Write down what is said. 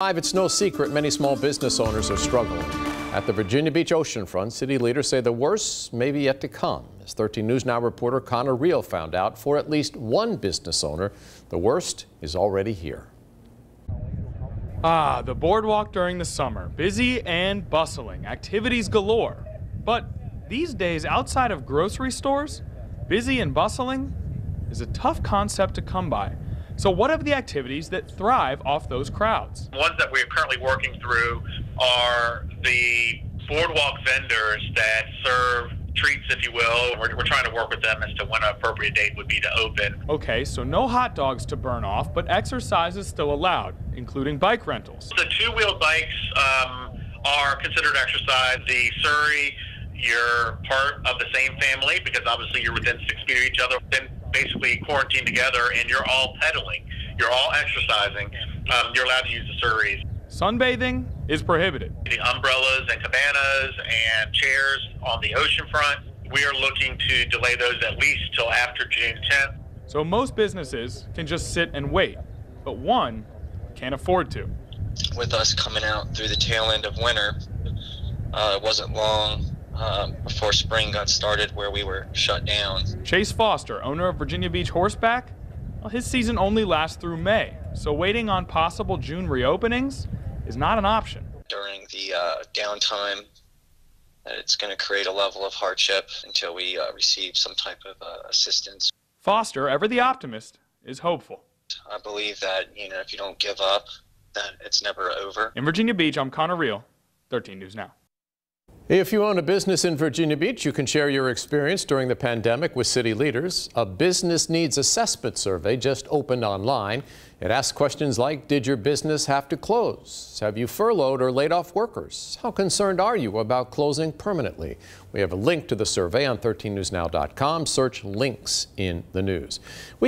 It's no secret many small business owners are struggling. At the Virginia Beach oceanfront, city leaders say the worst may be yet to come. As 13 News Now reporter Connor Reel found out, for at least one business owner, the worst is already here. Ah, the boardwalk during the summer. Busy and bustling, activities galore. But these days, outside of grocery stores, busy and bustling is a tough concept to come by. So, what are the activities that thrive off those crowds? Ones that we're currently working through are the boardwalk vendors that serve treats, if you will. We're, we're trying to work with them as to when an appropriate date would be to open. Okay, so no hot dogs to burn off, but exercise is still allowed, including bike rentals. The two wheeled bikes um, are considered exercise. The Surrey, you're part of the same family because obviously you're within six feet of each other. Then basically quarantined together and you're all pedaling, you're all exercising, um, you're allowed to use the Surreys. Sunbathing is prohibited. The umbrellas and cabanas and chairs on the ocean front, we are looking to delay those at least till after June 10th. So most businesses can just sit and wait, but one can't afford to. With us coming out through the tail end of winter, uh, it wasn't long um, before spring got started where we were shut down. Chase Foster, owner of Virginia Beach Horseback, well, his season only lasts through May, so waiting on possible June reopenings is not an option. During the uh, downtime, it's going to create a level of hardship until we uh, receive some type of uh, assistance. Foster, ever the optimist, is hopeful. I believe that you know if you don't give up, that it's never over. In Virginia Beach, I'm Connor Reel, 13 News Now. If you own a business in Virginia Beach, you can share your experience during the pandemic with city leaders. A business needs assessment survey just opened online. It asks questions like, did your business have to close? Have you furloughed or laid off workers? How concerned are you about closing permanently? We have a link to the survey on 13newsnow.com. Search links in the news. We